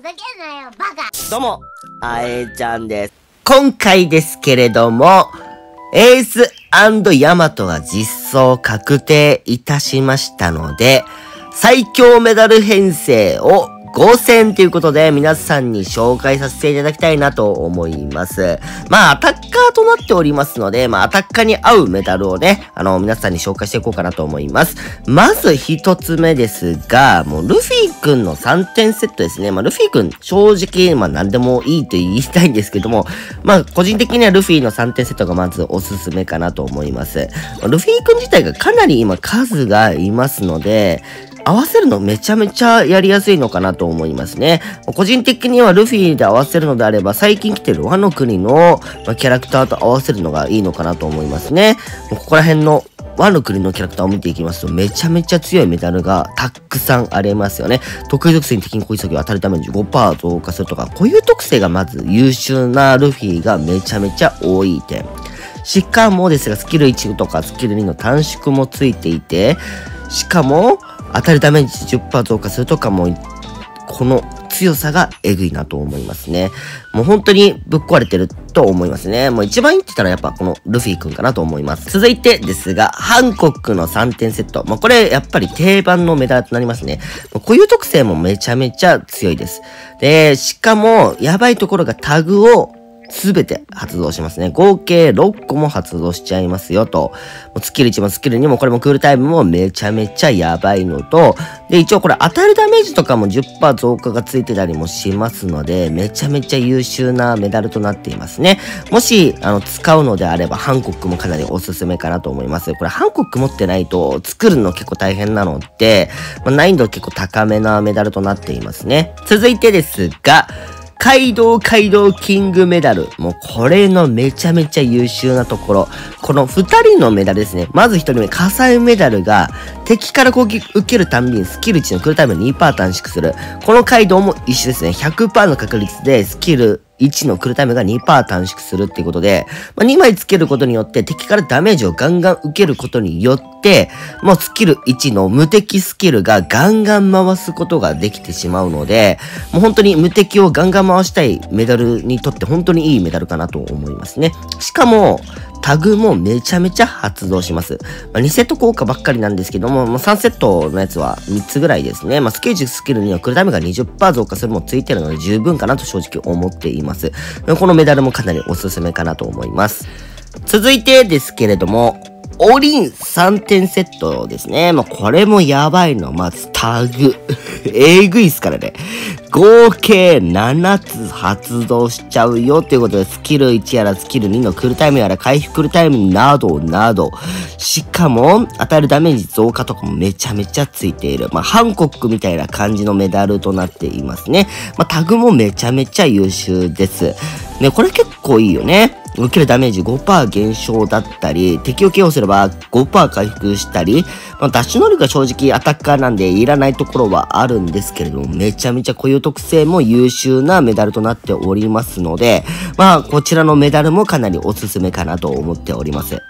ふざけんなよ、バカどうも、あえちゃんです。今回ですけれども、エースヤマトが実装確定いたしましたので、最強メダル編成を5戦ということで皆さんに紹介させていただきたいなと思います。まあ、アタッカーとなっておりますので、まあ、アタッカーに合うメダルをね、あの、皆さんに紹介していこうかなと思います。まず一つ目ですが、もう、ルフィくんの3点セットですね。まあ、ルフィくん、正直、まあ、何でもいいと言いたいんですけども、まあ、個人的にはルフィの3点セットがまずおすすめかなと思います。ルフィくん自体がかなり今数がいますので、合わせるのめちゃめちゃやりやすいのかなと思いますね。個人的にはルフィで合わせるのであれば、最近来てる和の国のキャラクターと合わせるのがいいのかなと思いますね。ここら辺の和の国のキャラクターを見ていきますと、めちゃめちゃ強いメダルがたくさんありますよね。得意属性に敵に攻撃先を当たるために5%増加するとか、固有特性がまず優秀なルフィがめちゃめちゃ多い点。しかもですが、スキル1とかスキル2の短縮もついていて、しかも、当たるダメージ10%増加するとかも、この強さがえぐいなと思いますね。もう本当にぶっ壊れてると思いますね。もう一番いいって言ったらやっぱこのルフィくんかなと思います。続いてですが、ハンコックの3点セット。まあ、これやっぱり定番のメダルとなりますね。固有特性もめちゃめちゃ強いです。で、しかもやばいところがタグをすべて発動しますね。合計6個も発動しちゃいますよと。もうスキル1もスキル2もこれもクールタイムもめちゃめちゃやばいのと、で、一応これ当たるダメージとかも10%増加がついてたりもしますので、めちゃめちゃ優秀なメダルとなっていますね。もし、あの、使うのであれば、ハンコックもかなりおすすめかなと思います。これ、ハンコック持ってないと作るの結構大変なので、まあ、難易度結構高めなメダルとなっていますね。続いてですが、街道街道キングメダル。もうこれのめちゃめちゃ優秀なところ。この二人のメダルですね。まず一人目、火災メダルが敵から攻撃受けるたんびにスキル値のクルタイム2%短縮する。この街道も一緒ですね。100%の確率でスキル1のクルタイムが2%短縮するっていうことで、まあ、2枚つけることによって敵からダメージをガンガン受けることによって、もうスキル1の無敵スキルがガンガン回すことができてしまうので、もう本当に無敵をガンガン回したいメダルにとって本当にいいメダルかなと思いますね。しかも、タグもめちゃめちゃ発動します。まあ、2セット効果ばっかりなんですけども、まあ、3セットのやつは3つぐらいですね。まあ、スケージスキルにはクルタイムが20%増加するもついてるので十分かなと正直思っています。このメダルもかなりおすすめかなと思います。続いてですけれども、オリン3点セットですね。まあ、これもやばいの。まずタグ。えぐいっすからね。合計7つ発動しちゃうよということで、スキル1やらスキル2のクールタイムやら回復クールタイムなどなど。しかも、与えるダメージ増加とかもめちゃめちゃついている。まあ、ハンコックみたいな感じのメダルとなっていますね。まあ、タグもめちゃめちゃ優秀です。ね、これ結構いいよね。受けるダメージ5%減少だったり、敵を KO すれば5%回復したり、まあ、ダッシュ能力が正直アタッカーなんでいらないところはあるんですけれども、めちゃめちゃ固有特性も優秀なメダルとなっておりますので、まあ、こちらのメダルもかなりおすすめかなと思っております。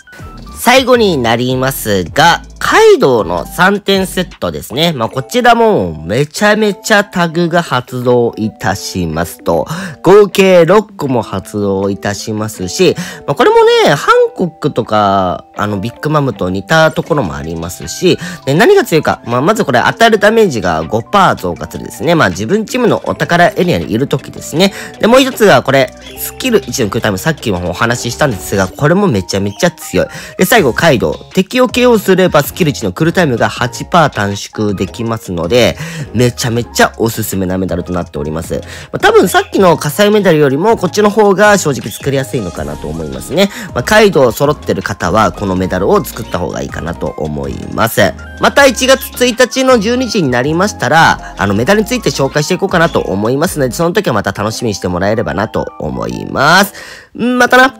最後になりますが、カイドウの3点セットですね。まあ、こちらもめちゃめちゃタグが発動いたしますと、合計6個も発動いたしますし、まあ、これもね、ハコックとか、あの、ビッグマムと似たところもありますし、で何が強いか、まあ、まずこれ当たるダメージが5%増加するですね。まあ、自分チームのお宝エリアにいるときですね。で、もう一つがこれ、スキル1のクータイム、さっきもお話ししたんですが、これもめちゃめちゃ強い。で、最後、カイドウ。敵を KO すればスキル値のクルタイムが8%短縮できますので、めちゃめちゃおすすめなメダルとなっております。まあ、多分さっきの火災メダルよりもこっちの方が正直作りやすいのかなと思いますね。まあ、カイド揃ってる方はこのメダルを作った方がいいかなと思います。また1月1日の12時になりましたら、あのメダルについて紹介していこうかなと思いますので、その時はまた楽しみにしてもらえればなと思います。またな